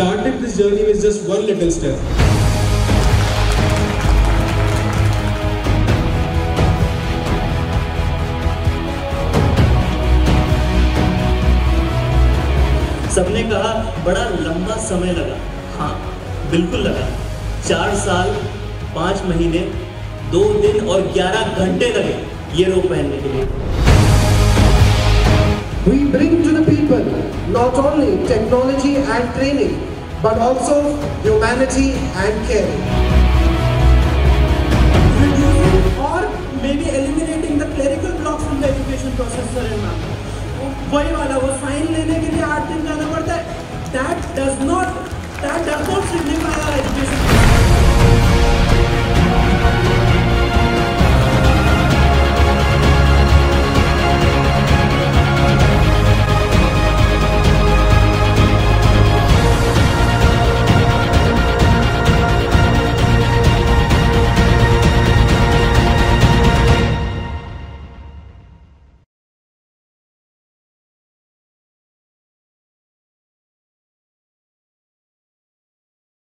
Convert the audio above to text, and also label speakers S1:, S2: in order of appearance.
S1: journey with just one little step.
S2: सबने कहा बड़ा लंबा समय लगा। हाँ बिल्कुल लगा। चार साल पाँच महीने दो दिन और ग्यारह घंटे लगे ये रोग पहनने के लिए।
S3: We bring people not only technology and training, but also humanity and care.
S4: reducing or maybe eliminating the clerical blocks in the education process sir and ma'am वही वाला वो साइन लेने के लिए आठ दिन जाना पड़ता है that does not that